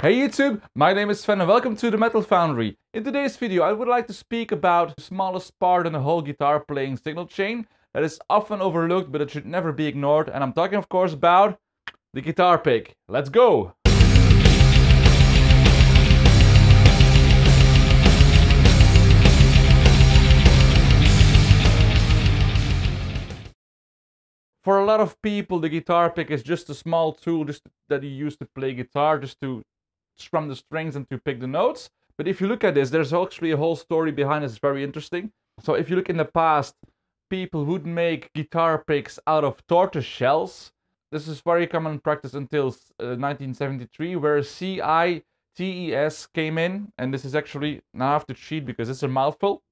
Hey YouTube, my name is Sven and welcome to the Metal Foundry. In today's video I would like to speak about the smallest part in the whole guitar playing signal chain that is often overlooked but it should never be ignored and I'm talking of course about the guitar pick. Let's go! for a lot of people, the guitar pick is just a small tool just that you use to play guitar, just to strum the strings and to pick the notes. But if you look at this, there's actually a whole story behind this. It's very interesting. So if you look in the past, people would make guitar picks out of tortoise shells. This is very common practice until uh, 1973, where CITES came in, and this is actually now I have to cheat because it's a mouthful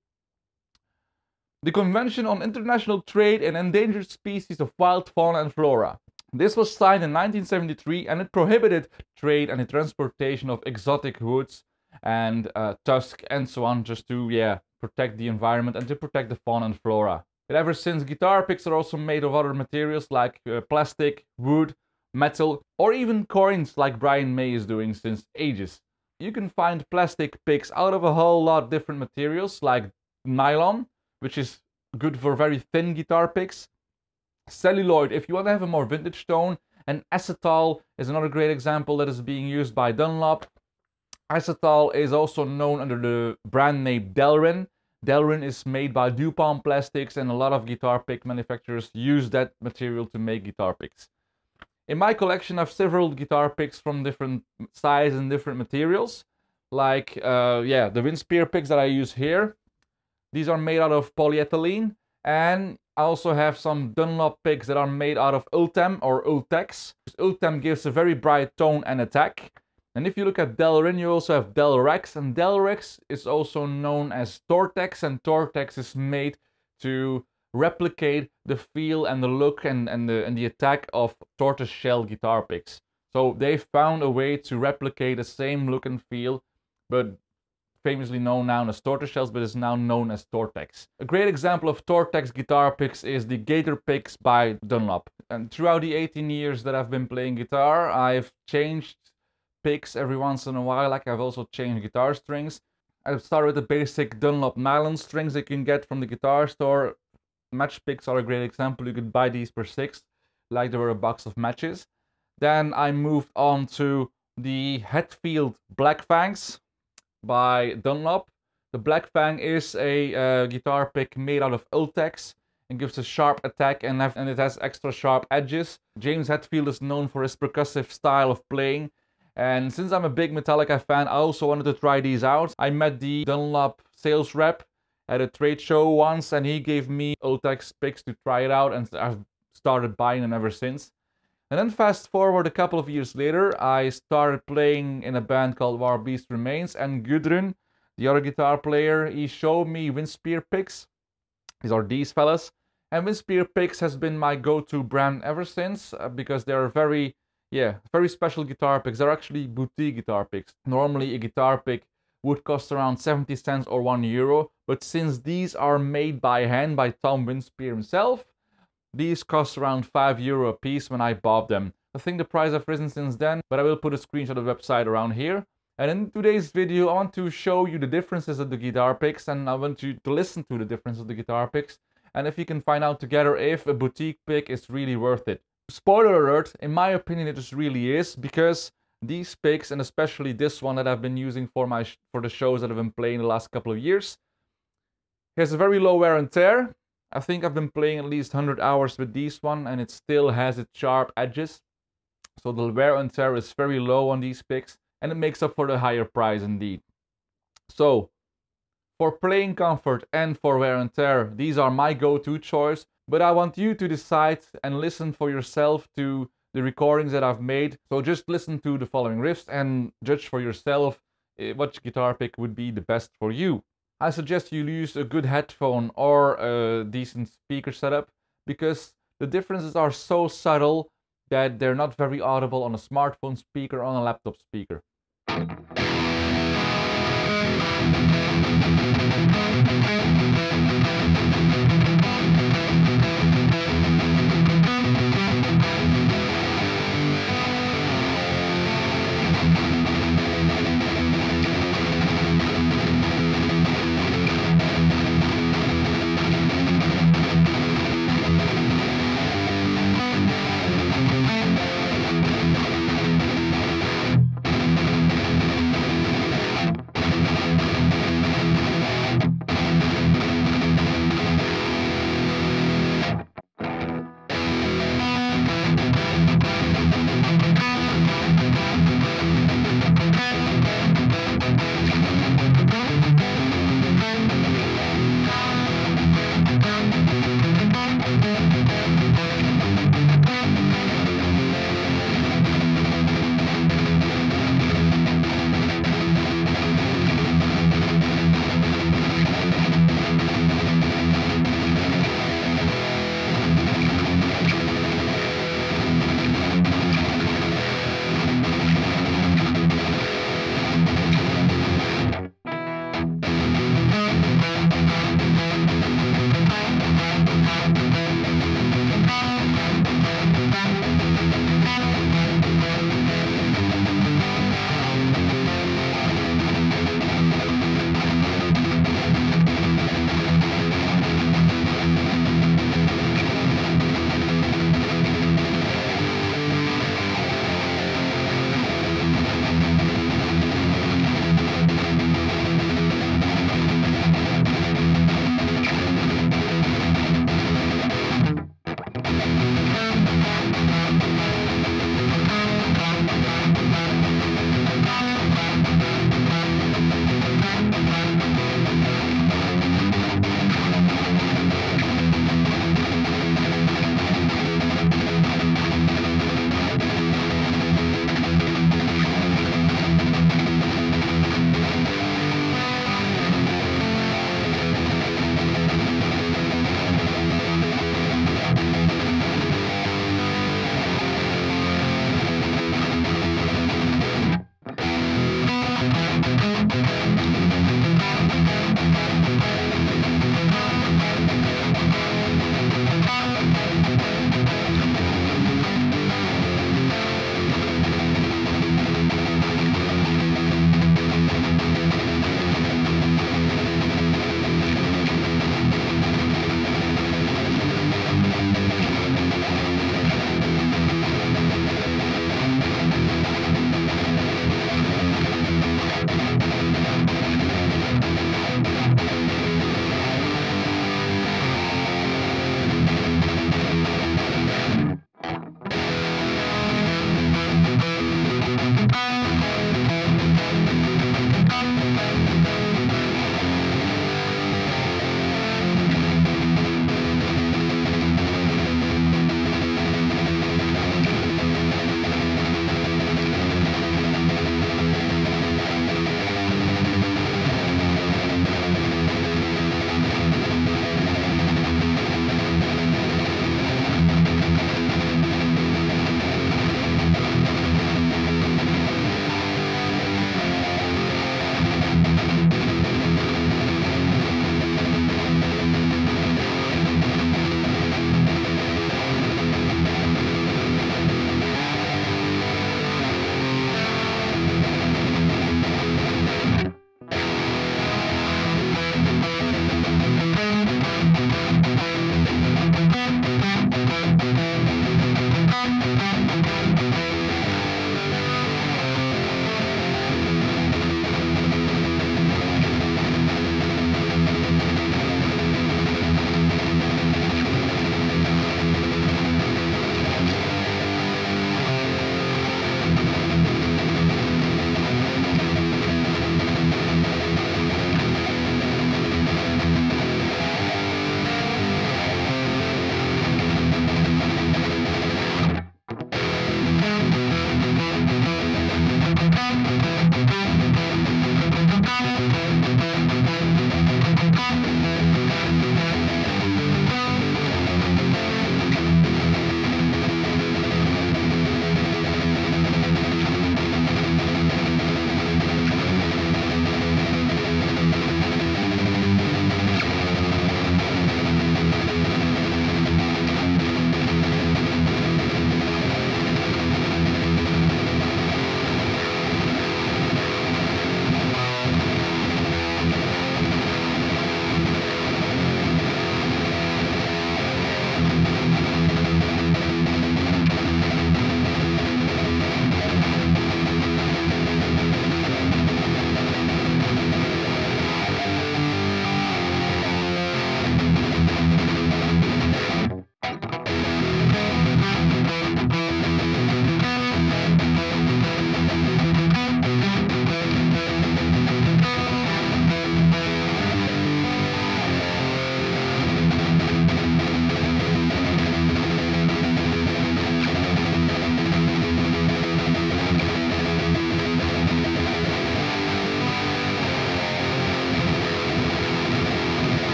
the Convention on International Trade in Endangered Species of Wild Fauna and Flora. This was signed in 1973 and it prohibited trade and the transportation of exotic woods and uh, tusk and so on just to yeah protect the environment and to protect the fauna and flora. But ever since guitar picks are also made of other materials like uh, plastic, wood, metal or even coins like Brian May is doing since ages. You can find plastic picks out of a whole lot different materials like nylon, which is good for very thin guitar picks. Celluloid, if you want to have a more vintage tone, and acetal is another great example that is being used by Dunlop. Acetal is also known under the brand name Delrin. Delrin is made by DuPont Plastics and a lot of guitar pick manufacturers use that material to make guitar picks. In my collection I have several guitar picks from different size and different materials. Like, uh, yeah, the Winspear picks that I use here. These are made out of polyethylene and I also have some Dunlop picks that are made out of Ultem or Ultex. Ultem gives a very bright tone and attack. And if you look at Delrin, you also have Delrex, and Delrex is also known as Tortex, and Tortex is made to replicate the feel and the look and, and, the, and the attack of tortoise shell guitar picks. So they found a way to replicate the same look and feel, but famously known now as tortoise shells, but is now known as Tortex. A great example of Tortex guitar picks is the Gator picks by Dunlop. And throughout the 18 years that I've been playing guitar, I've changed picks every once in a while, like I've also changed guitar strings. I've started with the basic Dunlop nylon strings that you can get from the guitar store. Match picks are a great example. You could buy these per six, like they were a box of matches. Then I moved on to the Hetfield Black Fangs, by Dunlop. The Black Fang is a uh, guitar pick made out of Ultex and gives a sharp attack and, and it has extra sharp edges. James Hetfield is known for his percussive style of playing. And since I'm a big Metallica fan, I also wanted to try these out. I met the Dunlop sales rep at a trade show once and he gave me Ultex picks to try it out and I've started buying them ever since. And then fast forward a couple of years later, I started playing in a band called War Beast Remains, and Gudrun, the other guitar player, he showed me Winspear picks. These are these fellas. And Winspear picks has been my go-to brand ever since, uh, because they're very, yeah, very special guitar picks. They're actually boutique guitar picks. Normally a guitar pick would cost around 70 cents or 1 euro, but since these are made by hand by Tom Winspear himself, these cost around 5 euro a piece when I bought them. I think the price have risen since then, but I will put a screenshot of the website around here. And in today's video, I want to show you the differences of the guitar picks and I want you to listen to the difference of the guitar picks and if you can find out together if a boutique pick is really worth it. Spoiler alert, in my opinion it just really is because these picks and especially this one that I've been using for my for the shows that I've been playing the last couple of years has a very low wear and tear I think I've been playing at least 100 hours with this one and it still has its sharp edges. So the wear and tear is very low on these picks and it makes up for the higher price indeed. So for playing comfort and for wear and tear, these are my go-to choice. But I want you to decide and listen for yourself to the recordings that I've made. So just listen to the following riffs and judge for yourself eh, which guitar pick would be the best for you. I suggest you use a good headphone or a decent speaker setup because the differences are so subtle that they're not very audible on a smartphone speaker or on a laptop speaker.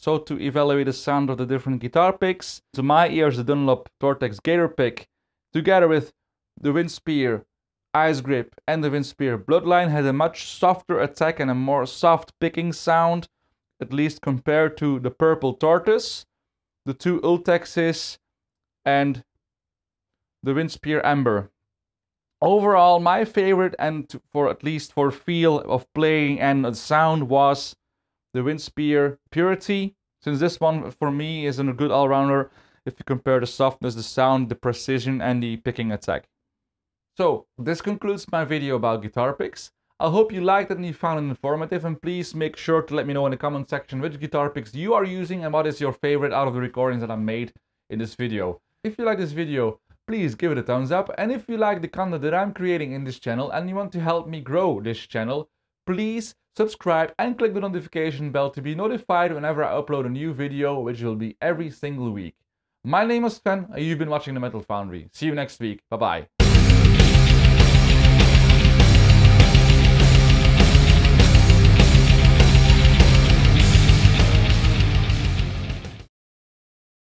So to evaluate the sound of the different guitar picks, to my ears the Dunlop Tortex Gator pick, together with the Winspear Ice Grip and the Winspear Bloodline had a much softer attack and a more soft picking sound, at least compared to the Purple Tortoise, the two Ultexes, and the Winspear Amber. Overall, my favorite and for at least for feel of playing and sound was the Winspear Purity, since this one for me is a good all-rounder if you compare the softness, the sound, the precision and the picking attack. So, this concludes my video about guitar picks. I hope you liked it and you found it informative and please make sure to let me know in the comment section which guitar picks you are using and what is your favorite out of the recordings that I made in this video. If you like this video, please give it a thumbs up and if you like the content that I'm creating in this channel and you want to help me grow this channel, please subscribe and click the notification bell to be notified whenever I upload a new video which will be every single week. My name is Sven and you've been watching The Metal Foundry. See you next week. Bye bye.